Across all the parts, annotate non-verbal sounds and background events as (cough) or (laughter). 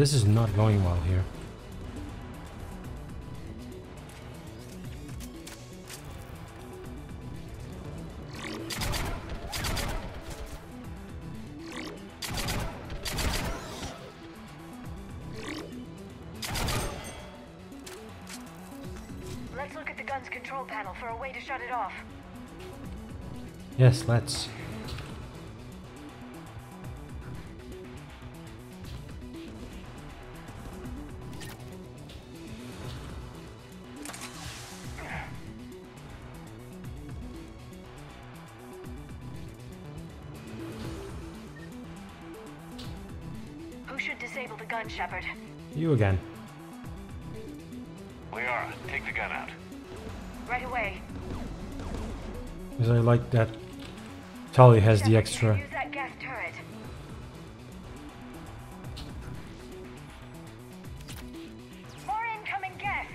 This is not going well here. Let's look at the gun's control panel for a way to shut it off. Yes, let's. You again. Liara, take the gun out. Right away. Because I like that Tali has the extra. Use that Geth turret. More incoming Geth.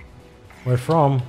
Where from?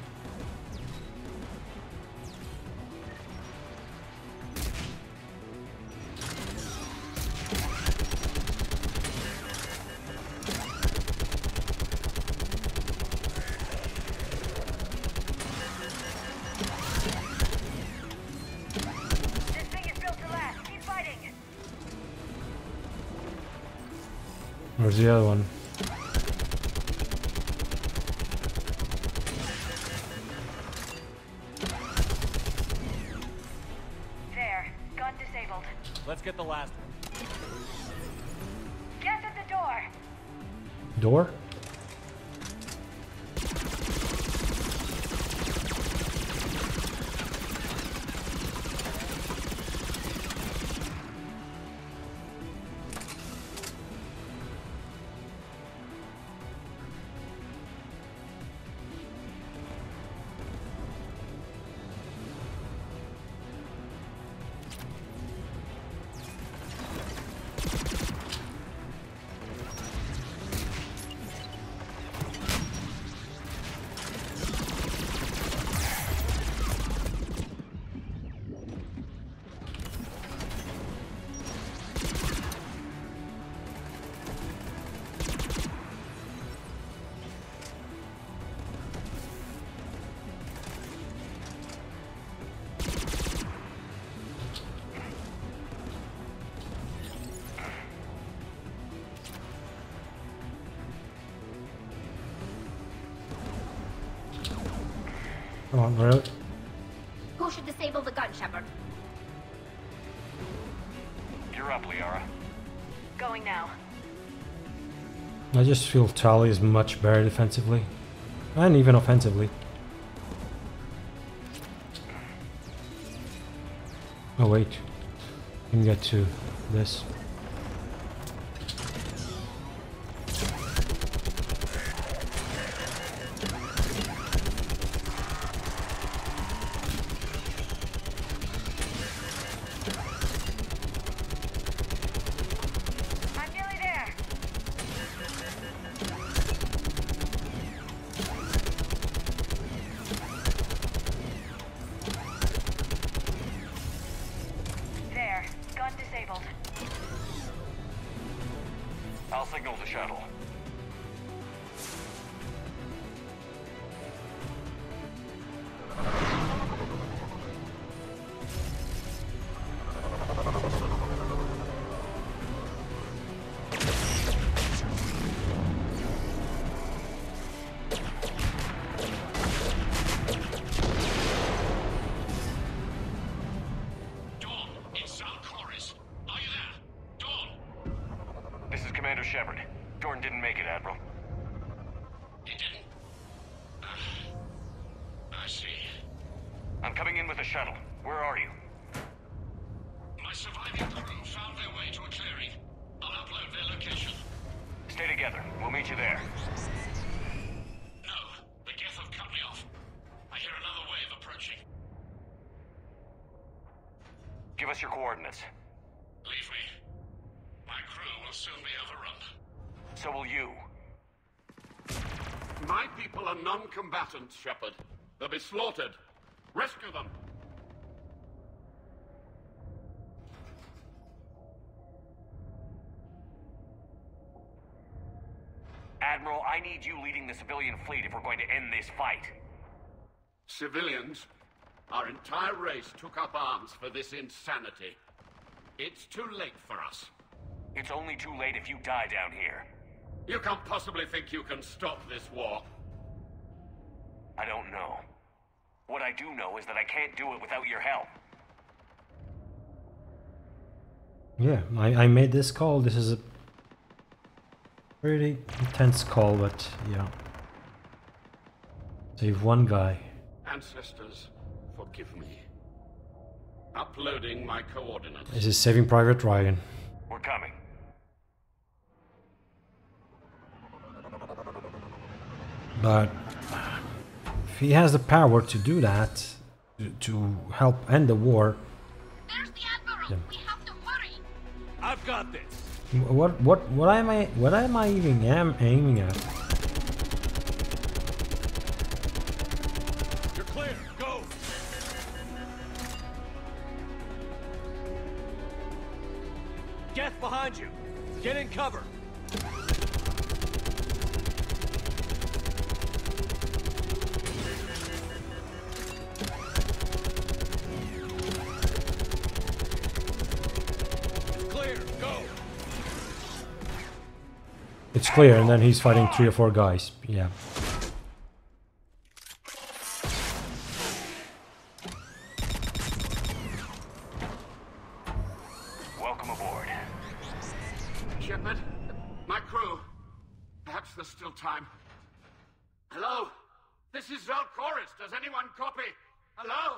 Really? Who should disable the gun, Shepard? You're up, Liara. Going now. I just feel Tali is much better defensively. And even offensively. Oh wait. I can get to this. Signal the shuttle. Us your coordinates. Leave me. My crew will soon be overrun. So will you. My people are non-combatants, Shepard. They'll be slaughtered. Rescue them. Admiral, I need you leading the civilian fleet if we're going to end this fight. Civilians, our entire race took up arms for this insanity. It's too late for us. It's only too late if you die down here. You can't possibly think you can stop this war. I don't know. What I do know is that I can't do it without your help. Yeah, I, I made this call. This is a pretty intense call, but yeah. Save one guy. Ancestors, forgive me. Uploading my coordinates. This is Saving Private Ryan. We're coming. But if he has the power to do that, to, to help end the war, There's the Admiral. We have to hurry. I've got this. what what what am I what am I even am aiming at? Clear, and then he's fighting three or four guys. Yeah. Welcome aboard. Shepard, my crew. Perhaps there's still time. Hello? This is Zaal'Koris. Does anyone copy? Hello?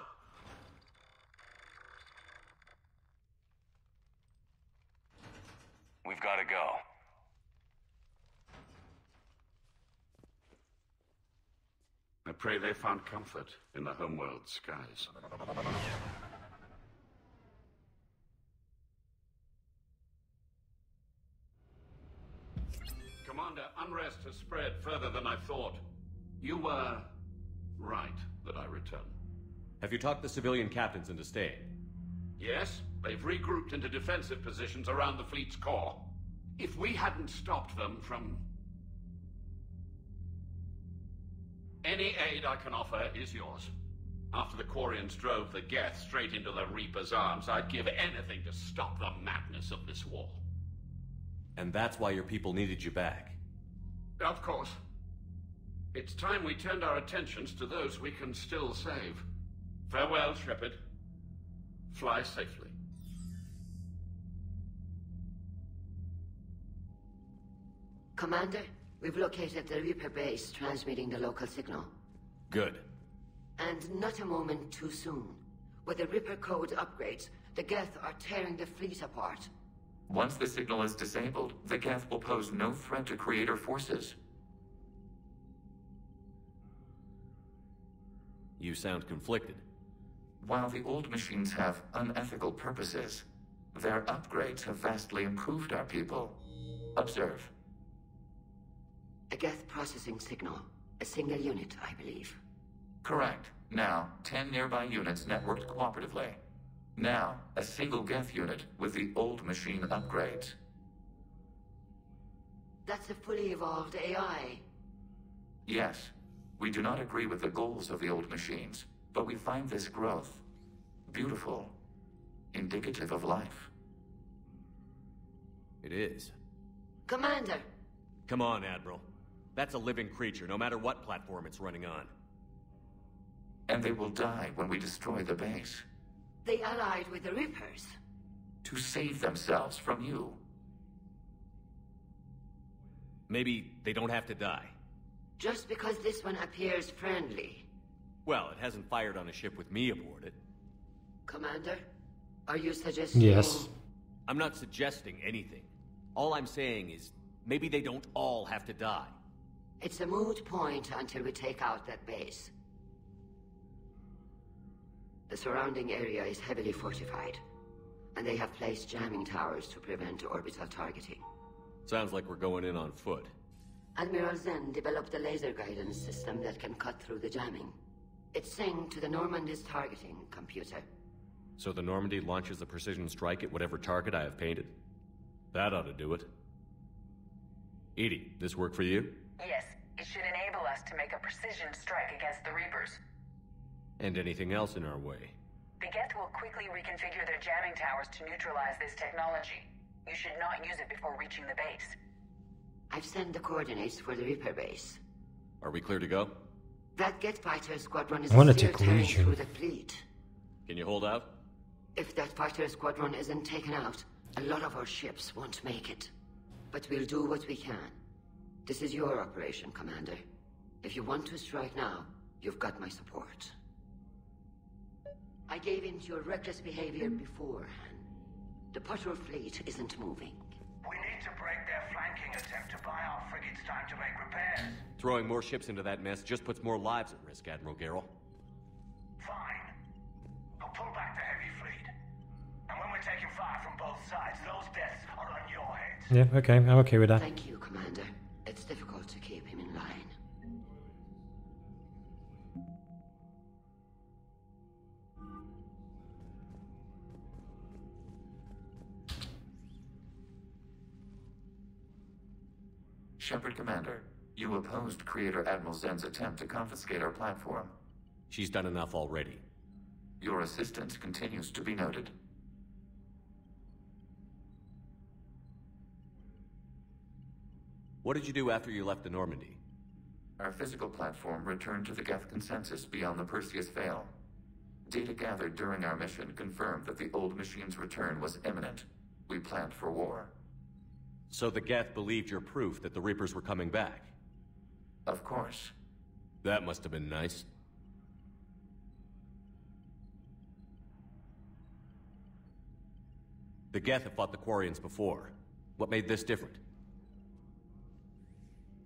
We've got to go. I pray they found comfort in the homeworld skies. Commander, unrest has spread further than I thought. You were right that I return. Have you talked the civilian captains into staying? Yes, they've regrouped into defensive positions around the fleet's core. If we hadn't stopped them from... Any aid I can offer is yours. After the Quarians drove the Geth straight into the Reaper's arms, I'd give anything to stop the madness of this war. And that's why your people needed you back. Of course. It's time we turned our attentions to those we can still save. Farewell, Shepard. Fly safely. Commander, we've located the Reaper base transmitting the local signal. Good. And not a moment too soon. With the Reaper code upgrades, the Geth are tearing the fleet apart. Once the signal is disabled, the Geth will pose no threat to Creator forces. You sound conflicted. While the old machines have unethical purposes, their upgrades have vastly improved our people. Observe. A Geth processing signal. A single unit, I believe. Correct. Now, 10 nearby units networked cooperatively. Now, a single Geth unit with the old machine upgrades. That's a fully evolved AI. Yes, we do not agree with the goals of the old machines, but we find this growth beautiful, indicative of life. It is. Commander! Come on, Admiral. That's a living creature, no matter what platform it's running on. And they will die when we destroy the base. They allied with the Reapers. To save themselves from you. Maybe they don't have to die. Just because this one appears friendly. Well, it hasn't fired on a ship with me aboard it. Commander, are you suggesting... Yes. I'm not suggesting anything. All I'm saying is, maybe they don't all have to die. It's a moot point until we take out that base. The surrounding area is heavily fortified, and they have placed jamming towers to prevent orbital targeting. Sounds like we're going in on foot. Admiral Xen developed a laser guidance system that can cut through the jamming. It's synced to the Normandy's targeting computer. So the Normandy launches a precision strike at whatever target I have painted. That ought to do it. EDI, this work for you? Yes, it should enable us to make a precision strike against the Reapers. And anything else in our way? The Geth will quickly reconfigure their jamming towers to neutralize this technology. You should not use it before reaching the base. I've sent the coordinates for the Reaper base. Are we clear to go? That Geth Fighter Squadron is I wanna still take tearing through the fleet. Can you hold out? If that fighter squadron isn't taken out, a lot of our ships won't make it. But we'll do what we can. This is your operation, Commander. If you want to strike now, you've got my support. I gave in to your reckless behavior beforehand. The patrol fleet isn't moving. We need to break their flanking attempt to buy our frigates time to make repairs. Throwing more ships into that mess just puts more lives at risk, Admiral Gerrel. Fine. I'll pull back the heavy fleet. And when we're taking fire from both sides, those deaths are on your heads. Yeah, okay, I'm okay with that. Thank you, Commander. It's difficult to keep him in line. Shepard Commander, you opposed Creator Admiral Xen's attempt to confiscate our platform. She's done enough already. Your assistance continues to be noted. What did you do after you left the Normandy? Our physical platform returned to the Geth consensus beyond the Perseus Veil. Data gathered during our mission confirmed that the old machine's return was imminent. We planned for war. So the Geth believed your proof that the Reapers were coming back. Of course. That must have been nice. The Geth have fought the Quarians before. What made this different?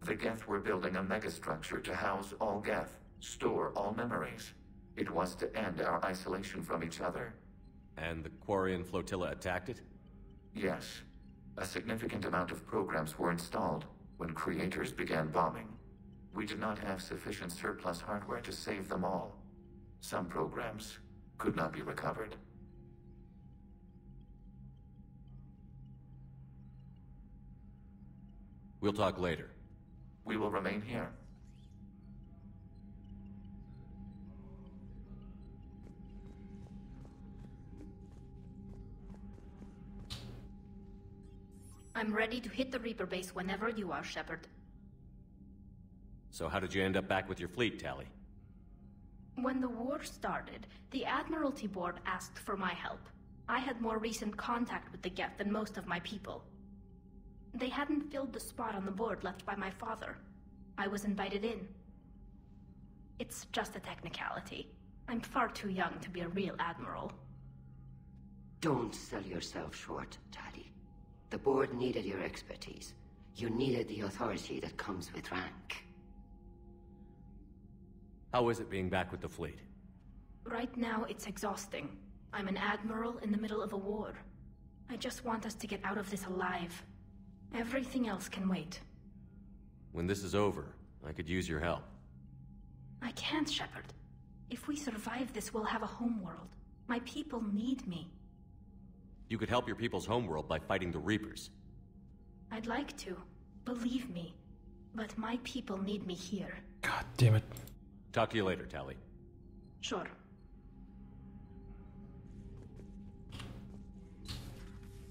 The Geth were building a megastructure to house all Geth, store all memories. It was to end our isolation from each other. And the Quarian flotilla attacked it? Yes. A significant amount of programs were installed when creators began bombing. We did not have sufficient surplus hardware to save them all. Some programs could not be recovered. We'll talk later. We will remain here. I'm ready to hit the Reaper base whenever you are, Shepard. So how did you end up back with your fleet, Tali? When the war started, the Admiralty Board asked for my help. I had more recent contact with the Geth than most of my people. They hadn't filled the spot on the board left by my father. I was invited in. It's just a technicality. I'm far too young to be a real admiral. Don't sell yourself short, Tali. The board needed your expertise. You needed the authority that comes with rank. How is it being back with the fleet? Right now, it's exhausting. I'm an admiral in the middle of a war. I just want us to get out of this alive. Everything else can wait. When this is over, I could use your help. I can't, Shepard. If we survive this, we'll have a homeworld. My people need me. You could help your people's homeworld by fighting the Reapers. I'd like to. Believe me. But my people need me here. God damn it. Talk to you later, Tali. Sure.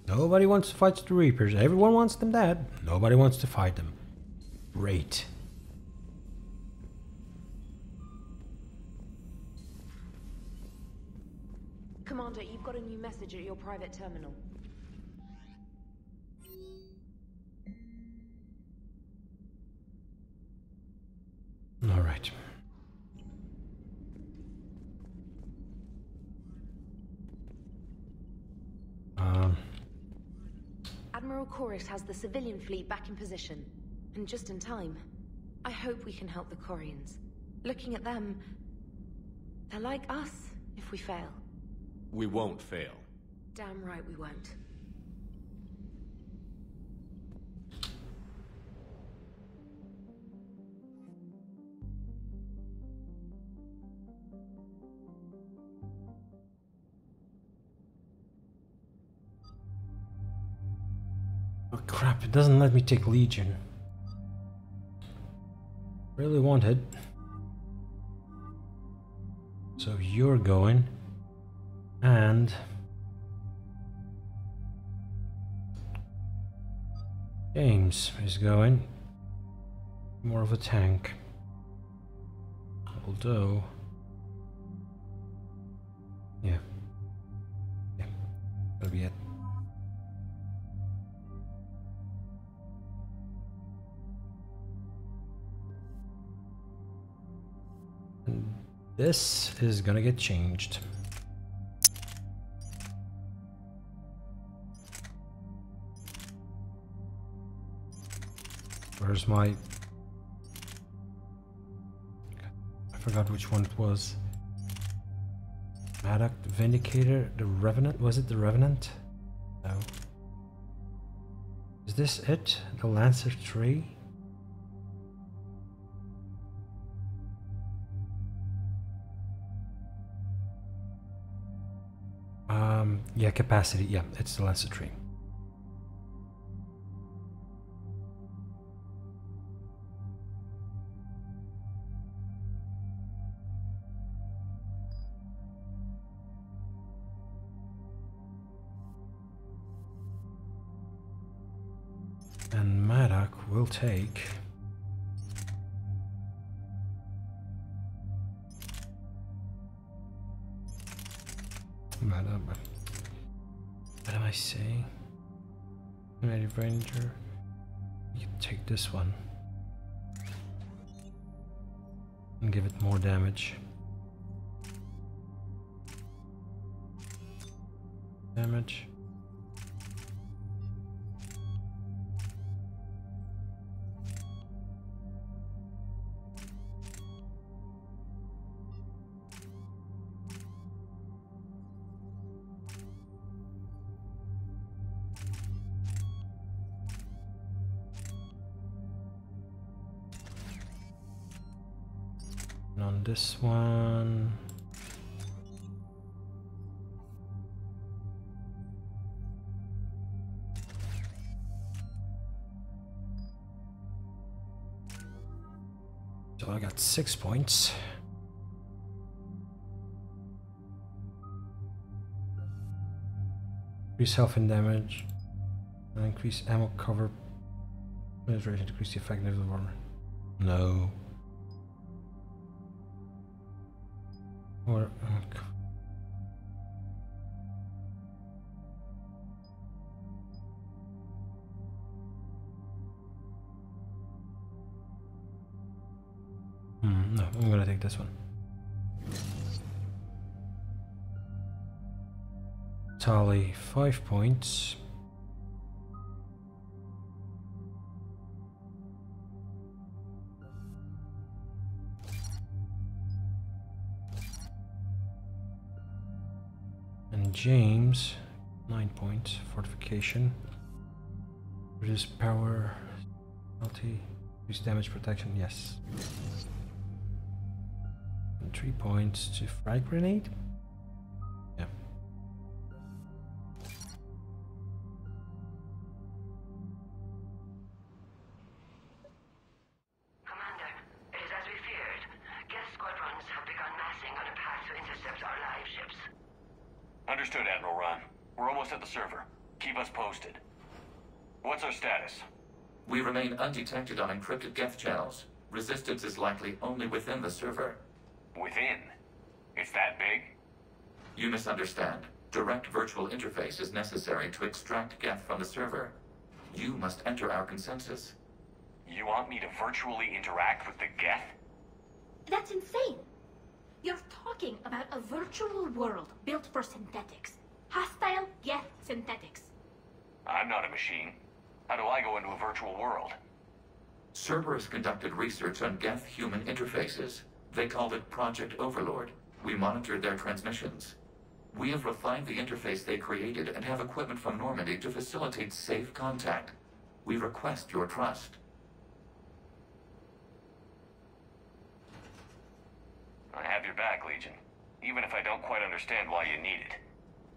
Nobody wants to fight the Reapers. Everyone wants them dead. Nobody wants to fight them. Great. Commander, you've got a new message at your private terminal. All right. Um, Admiral Koris has the civilian fleet back in position, and just in time. I hope we can help the Quarians. Looking at them, they're like us if we fail. We won't fail. Damn right we won't. Oh crap, it doesn't let me take Legion. really wanted. So you're going. And... James is going. More of a tank. Although... Yeah. Yeah. This is gonna get changed. Where's my... I forgot which one it was. Mattock, Vindicator, the Revenant? Was it the Revenant? No. Is this it? The Lancer 3? Yeah, capacity. Yeah, it's the Lancer 3. And Mattock will take Mattock. What am I saying? United Ranger. You can take this one and give it more damage. Damage. This one. So I got six points. Increase health and damage. And increase ammo cover. Penetration, decrease the effectiveness of armor. No. Or Hmm, no, I'm gonna take this one. Tali, five points. James, nine points, fortification. Reduce power, penalty, reduce damage protection, yes. And three points to frag grenade. Remain undetected on encrypted Geth channels. Resistance is likely only within the server. Within? It's that big? You misunderstand. Direct virtual interface is necessary to extract Geth from the server. You must enter our consensus. You want me to virtually interact with the Geth? That's insane! You're talking about a virtual world built for synthetics. Hostile Geth synthetics. I'm not a machine. How do I go into a virtual world? Cerberus conducted research on Geth human interfaces. They called it Project Overlord. We monitored their transmissions. We have refined the interface they created and have equipment from Normandy to facilitate safe contact. We request your trust. I have your back, Legion. Even if I don't quite understand why you need it.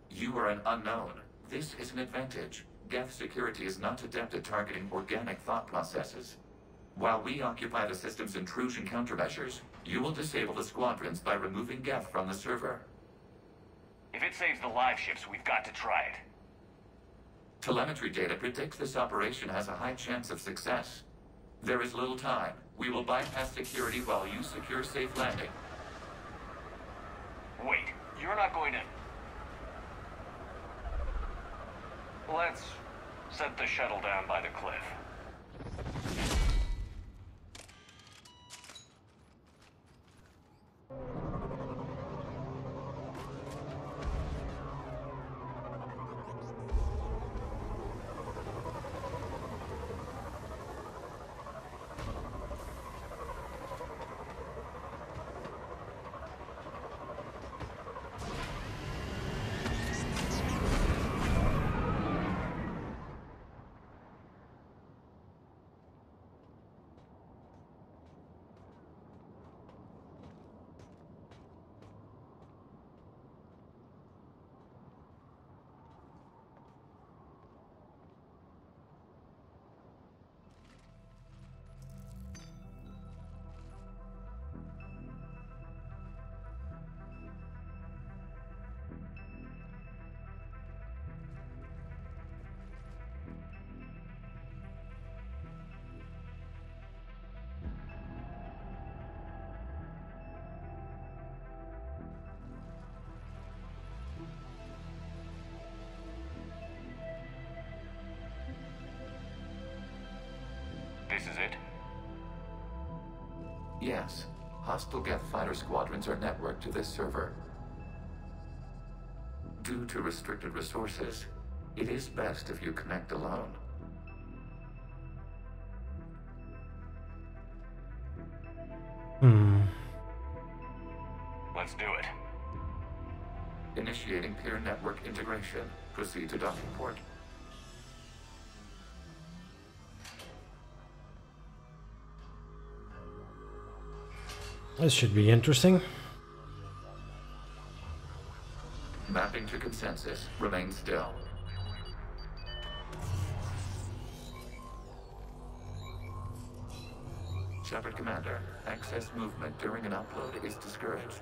You are an unknown. This is an advantage. Geth security is not adept at targeting organic thought processes. While we occupy the system's intrusion countermeasures, you will disable the squadrons by removing Geth from the server. If it saves the live ships, we've got to try it. Telemetry data predicts this operation has a high chance of success. There is little time. We will bypass security while you secure safe landing. Wait, you're not going to... Let's set the shuttle down by the cliff. Is it? Yes. Hostile Geth fighter squadrons are networked to this server. Due to restricted resources, it is best if you connect alone. Hmm. Let's do it. Initiating peer network integration. Proceed to docking port. This should be interesting. Mapping to consensus. Remain still. Shepard Commander, access movement during an upload is discouraged.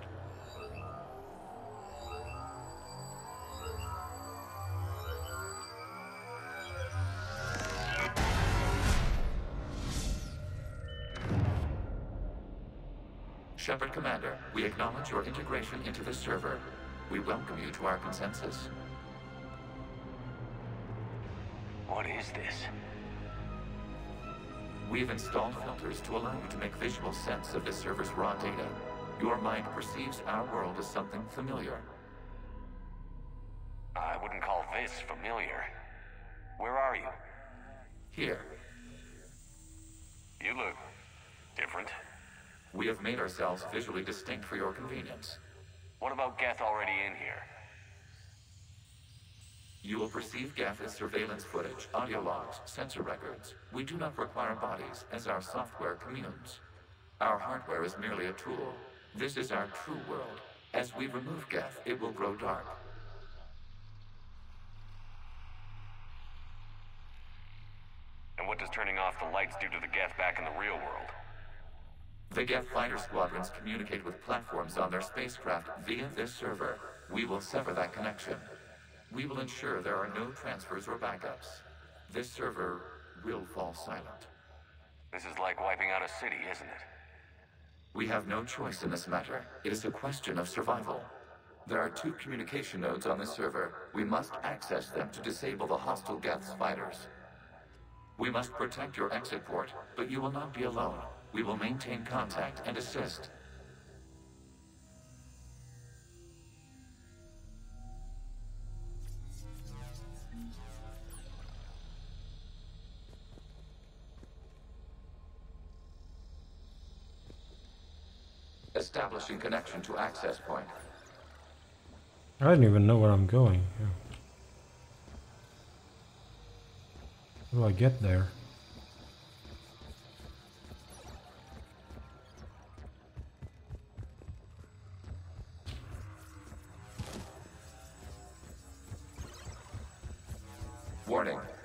Shepard Commander, we acknowledge your integration into the server. We welcome you to our consensus. What is this? We've installed filters to allow you to make visual sense of the server's raw data. Your mind perceives our world as something familiar. I wouldn't call this familiar. Where are you? Here, You look... different. We have made ourselves visually distinct for your convenience. What about Geth already in here? You will perceive Geth as surveillance footage, audio logs, sensor records. We do not require bodies, as our software communes. Our hardware is merely a tool. This is our true world. As we remove Geth, it will grow dark. And what does turning off the lights do to the Geth back in the real world? The Geth fighter squadrons communicate with platforms on their spacecraft via this server. We will sever that connection. We will ensure there are no transfers or backups. This server will fall silent. This is like wiping out a city, isn't it? We have no choice in this matter. It is a question of survival. There are two communication nodes on this server. We must access them to disable the hostile Geth's fighters. We must protect your exit port, but you will not be alone. We will maintain contact and assist. Establishing connection to access point. I don't even know where I'm going. How do I get there?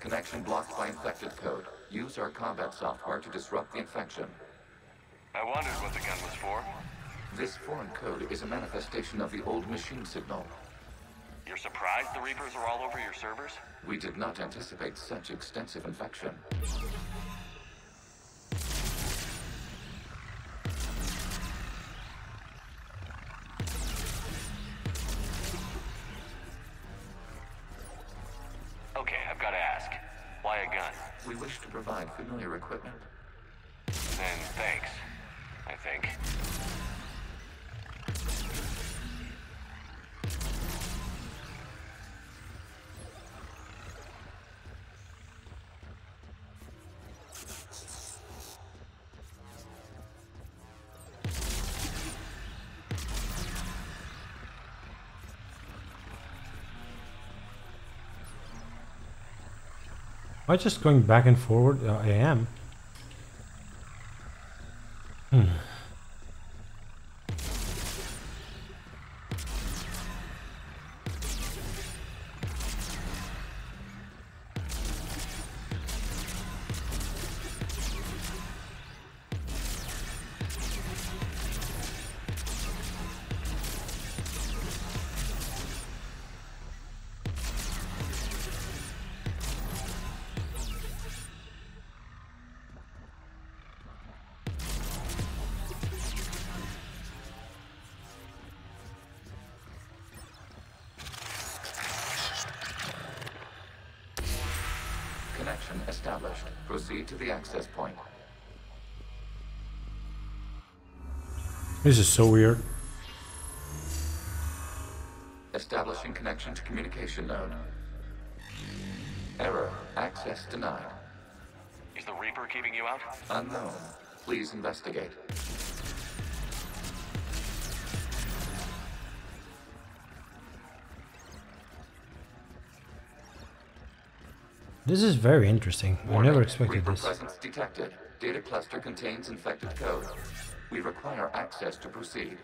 Connection blocked by infected code. use our combat software to disrupt the infection. I wondered what the gun was for. This foreign code is a manifestation of the old machine signal. You're surprised the Reapers are all over your servers? We did not anticipate such extensive infection. Familiar equipment. Am I just going back and forward? Uh, I am. Connection established. Proceed to the access point. This is so weird. Establishing connection to communication node. Error. Access denied. Is the Reaper keeping you out? Unknown. Please investigate. This is very interesting. I never expected Reaper this. presence detected. Data cluster contains infected code. We require access to proceed.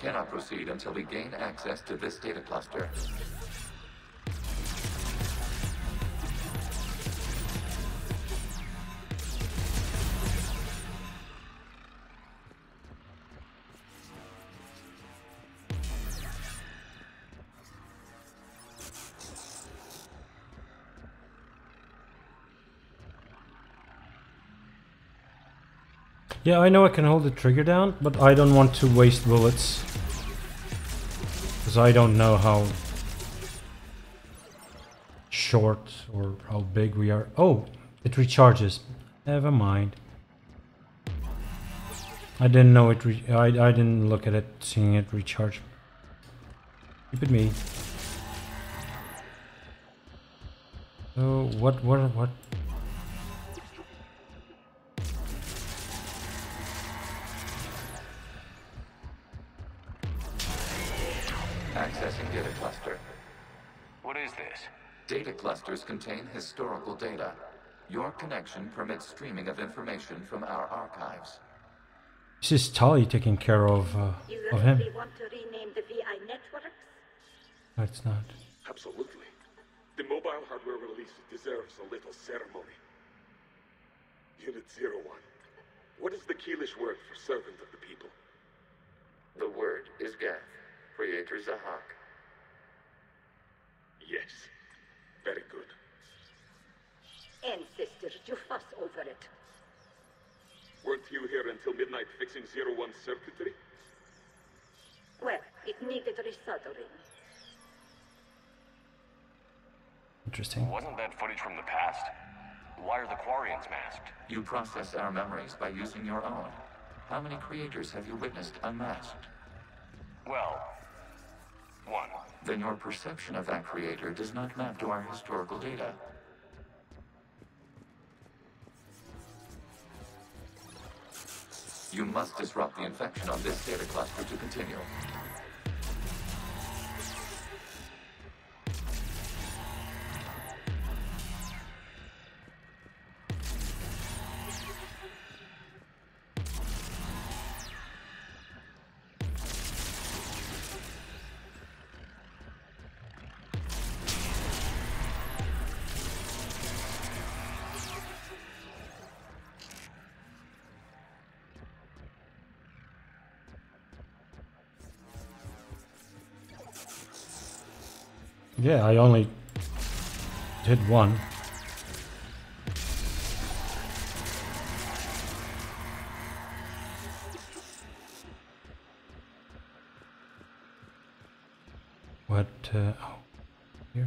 Cannot proceed until we gain access to this data cluster. Yeah, I know I can hold the trigger down, but I don't want to waste bullets. Because I don't know how short or how big we are. Oh, it recharges. Never mind. I didn't know it. I I didn't look at it, seeing it recharge. Stupid me. So what what what? Connection permits streaming of information from our archives. This is Tali taking care of uh, You of him. really want to rename the VI networks? No, it's not. Absolutely. The mobile hardware release deserves a little ceremony. Unit Zero One. What is the Khelish word for servant of the people? The word is Geth, Creator Zahak. Yes. Very good. Ancestors, you fuss over it. Weren't you here until midnight fixing Zero One circuitry? Well, it needed resoldering. Interesting. Wasn't that footage from the past? Why are the Quarians masked? You process our memories by using your own. How many creators have you witnessed unmasked? Well, one. Then your perception of that creator does not map to our historical data. You must disrupt the infection on this data cluster to continue. Yeah, I only did one. What, uh, oh, here?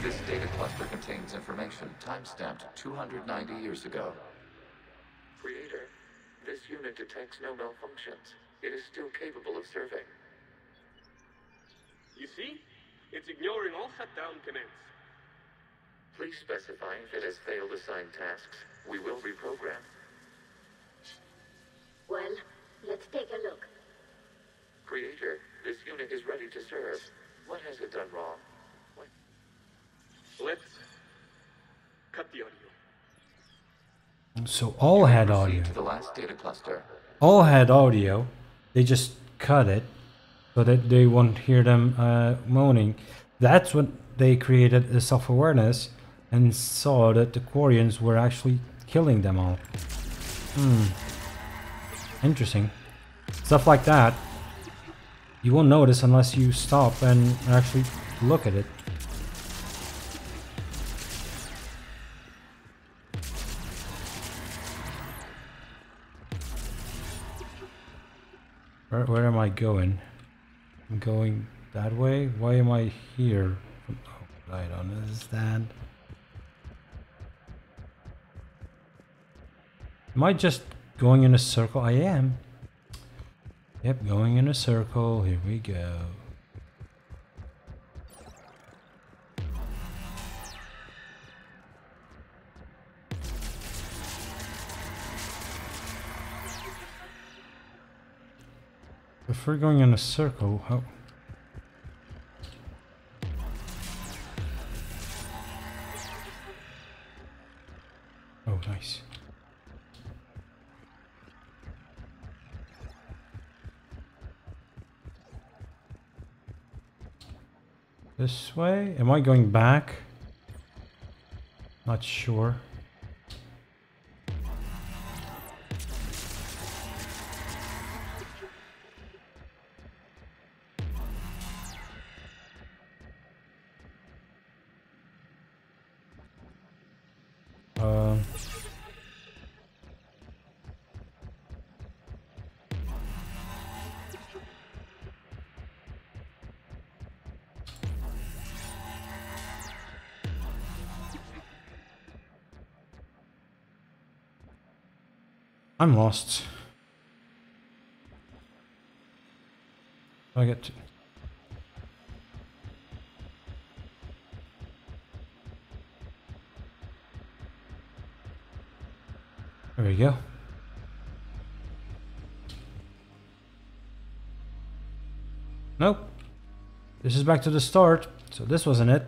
This data cluster contains information time-stamped 290 years ago. Creator, this unit detects no malfunctions. It is still capable of serving. You see? It's ignoring all shutdown commands. Please specify if it has failed assigned tasks. We will reprogram. Well, let's take a look. Creator, this unit is ready to serve. What has it done wrong? What? Let's cut the audio. So all had audio. to the last data cluster. All had audio. They just cut it so that they won't hear them uh, moaning. That's when they created a self-awareness and saw that the Quarians were actually killing them all. Hmm. Interesting. Stuff like that. You won't notice unless you stop and actually look at it. Where, where am I going? Going that way? Why am I here? Oh, I don't understand. Am I just going in a circle? I am. Yep, going in a circle. Here we go. If we're going in a circle, how... Oh, nice. This way? Am I going back? Not sure. I'm lost. I get to... There we go. Nope. This is back to the start, so this wasn't it.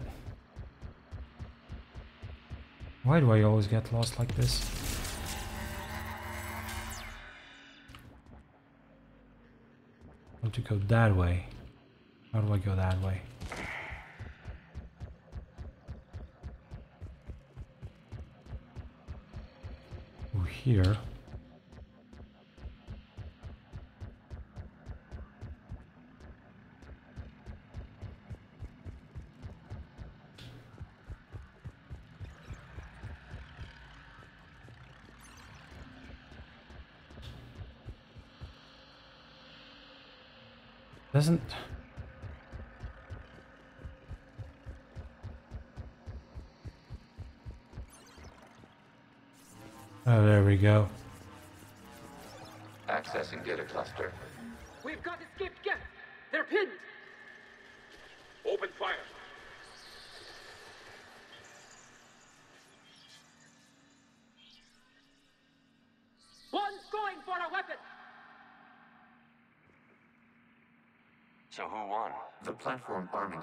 Why do I always get lost like this? To go that way. How do I go that way? Ooh, here. Doesn't... Oh, there we go.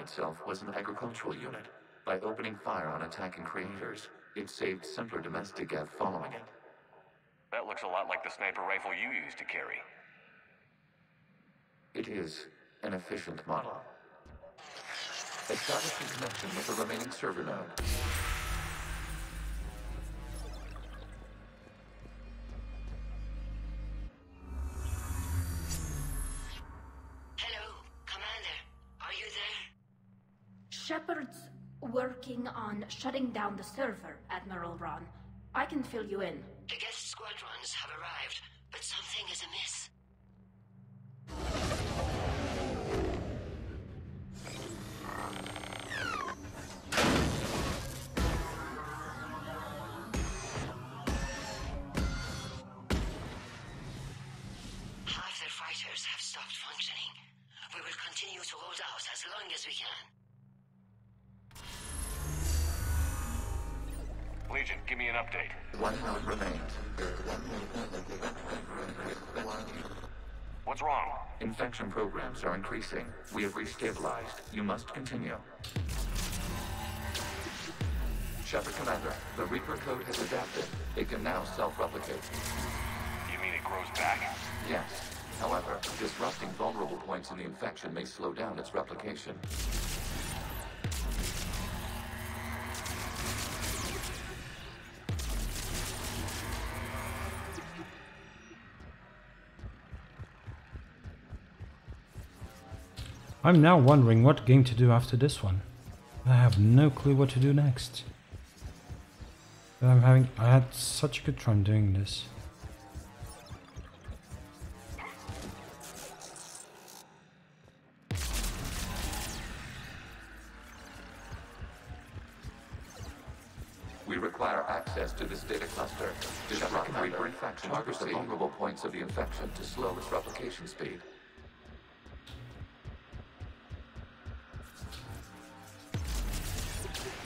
Itself was an agricultural unit. By opening fire on attacking creators, it saved simpler domestic Geth following it. That looks a lot like the sniper rifle you used to carry. It is an efficient model. Establishing connection with the remaining server node. Working on shutting down the server, Admiral Raan. I can fill you in. The Geth squadrons have arrived, but something is amiss. Infection programs are increasing. We have restabilized. You must continue. Shepard Commander, the Reaper code has adapted. It can now self-replicate. You mean it grows back? Yes. However, disrupting vulnerable points in the infection may slow down its replication. I'm now wondering what game to do after this one. I have no clue what to do next. But I'm having I had such a good time doing this. We require access to this data cluster. Disrupt Reaper infection targets the vulnerable points of the infection to slow its replication speed.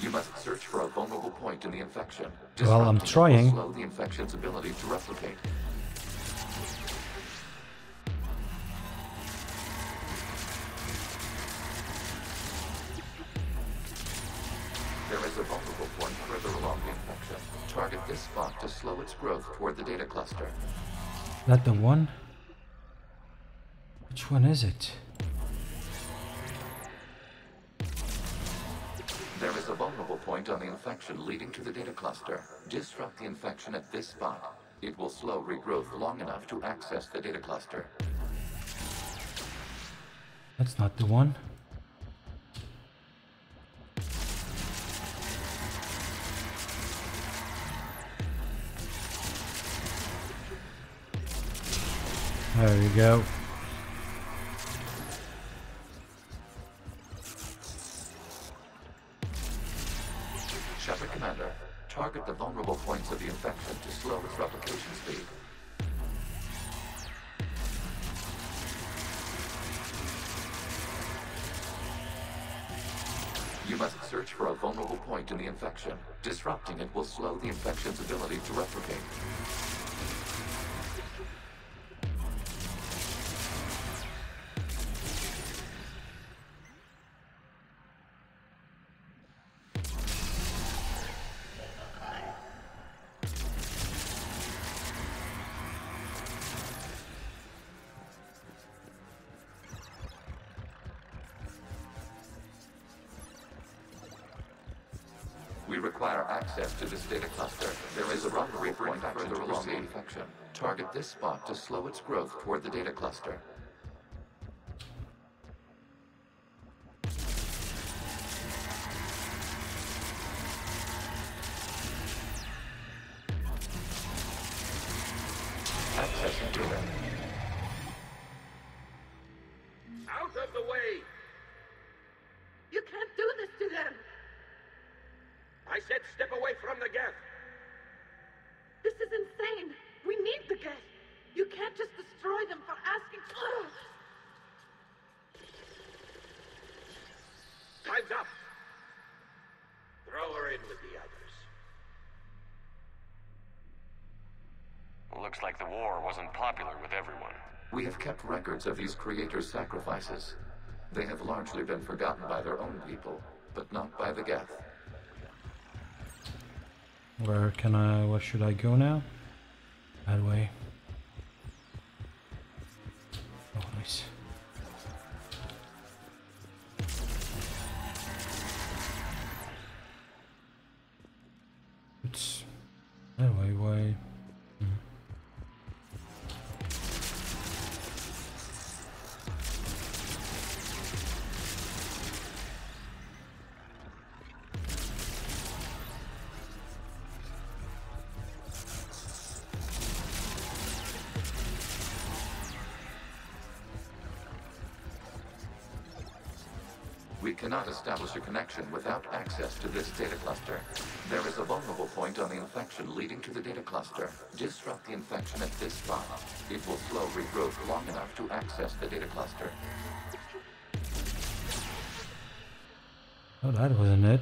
You must search for a vulnerable point in the infection. Well, I'm Disrupting it will trying. Slow the infection's ability to replicate. There is a vulnerable point further along the infection. Target this spot to slow its growth toward the data cluster. That the one? Which one is it? On the infection leading to the data cluster. Disrupt the infection at this spot. It will slow regrowth long enough to access the data cluster. That's not the one. There we go. Access to this data cluster. There is a robbery point further along the infection. Target this spot to slow its growth toward the data cluster. Records of these creators' sacrifices. They have largely been forgotten by their own people, but not by the Geth. Where can I, where should I go now? That way. Cannot establish a connection without access to this data cluster. There is a vulnerable point on the infection leading to the data cluster. Disrupt the infection at this spot. It will slow regrowth long enough to access the data cluster. Oh, that wasn't it.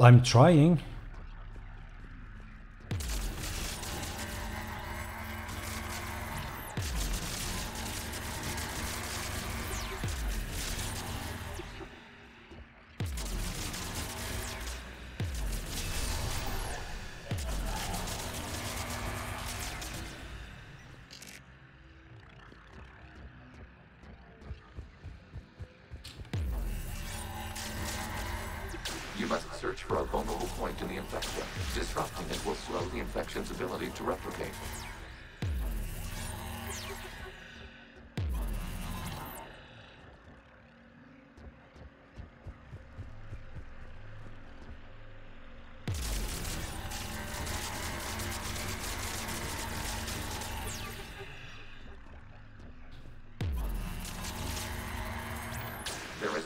I'm trying.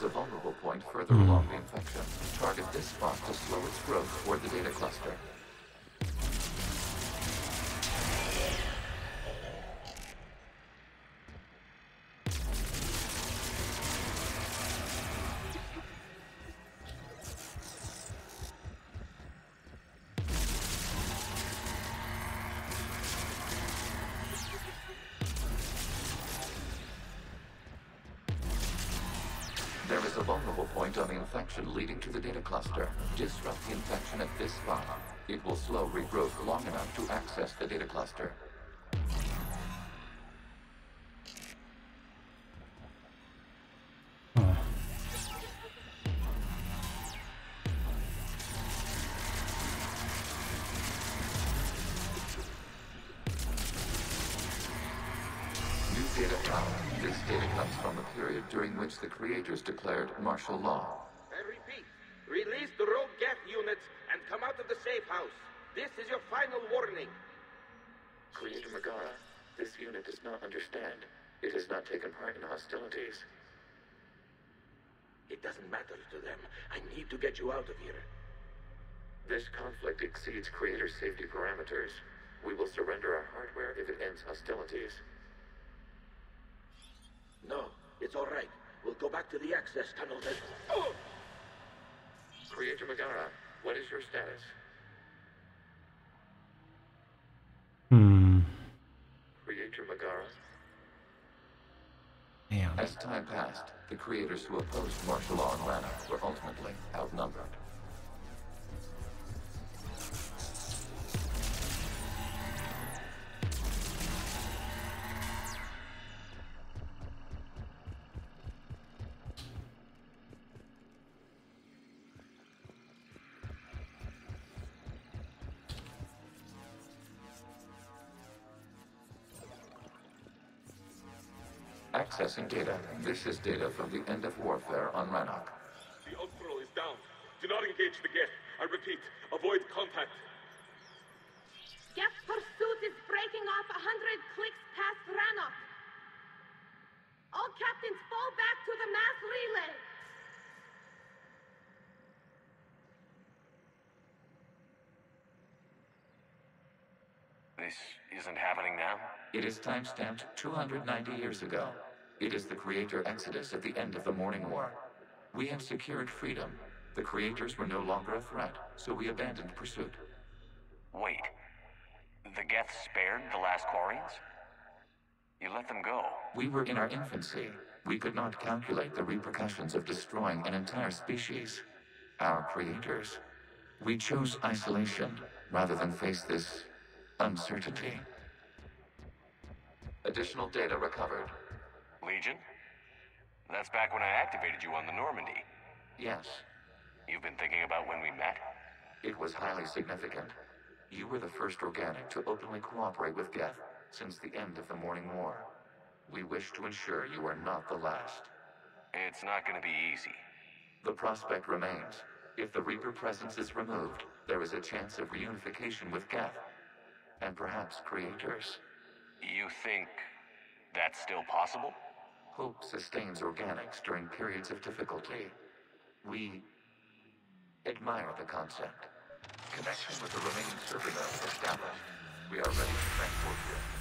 A vulnerable point further along the infection. Target this spot to slow its growth toward the data cluster. Creators declared martial law. I repeat, release the rogue Geth units and come out of the safe house. This is your final warning. Creator Megara, this unit does not understand. It has not taken part in hostilities. It doesn't matter to them. I need to get you out of here. This conflict exceeds Creator's safety parameters. We will surrender our hardware if it ends hostilities. No, it's all right. We'll go back to the access tunnel then. (gasps) Oh! Creator Megara, what is your status? Hmm. Creator Megara? Damn. As time passed, the creators who opposed martial law in Rannoch were ultimately outnumbered. Accessing data. This is data from the end of warfare on Rannoch. The Ultral is down. Do not engage the Geth. I repeat, avoid contact. Geth pursuit is breaking off hundred clicks past Rannoch. All captains fall back to the mass relay. This isn't happening now? It is timestamped 290 years ago. It is the creator exodus at the end of the Morning War. We have secured freedom. The creators were no longer a threat, so we abandoned pursuit. Wait. The Geth spared the last Quarians? You let them go. We were in our infancy. We could not calculate the repercussions of destroying an entire species. Our creators. We chose isolation rather than face this uncertainty. Additional data recovered. Legion? That's back when I activated you on the Normandy. Yes, You've been thinking about when we met? it was highly significant. You were the first organic to openly cooperate with Geth since the end of the Morning War. We wish to ensure you are not the last. It's not gonna be easy. The prospect remains. If the Reaper presence is removed, there is a chance of reunification with Geth. And perhaps creators. You think that's still possible? Hope sustains organics during periods of difficulty. We admire the concept. Connection with the remaining server established. We are ready to transport you.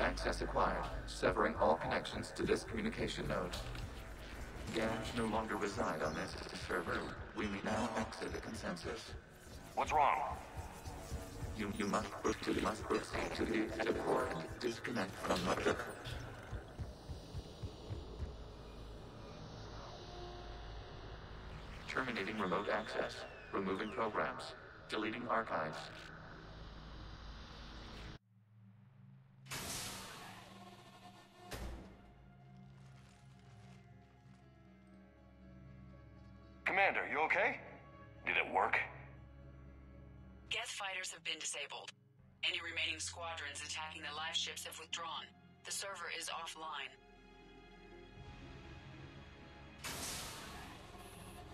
Access acquired, severing all connections to this communication node. Gans no longer reside on this server. We may now exit the consensus. What's wrong? You, you must, you must proceed to the port and disconnect from the... Terminating remote access. Removing programs. Deleting archives. Squadrons attacking the live ships have withdrawn. The server is offline.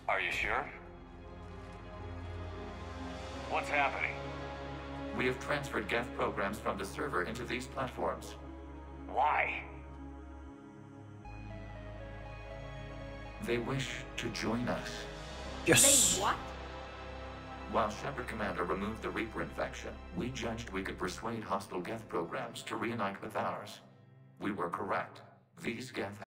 Are you sure? What's happening? We have transferred Geth programs from the server into these platforms. Why? They wish to join us. They what? While Shepard Commander removed the Reaper infection, we judged we could persuade hostile Geth programs to reunite with ours. We were correct. These Geth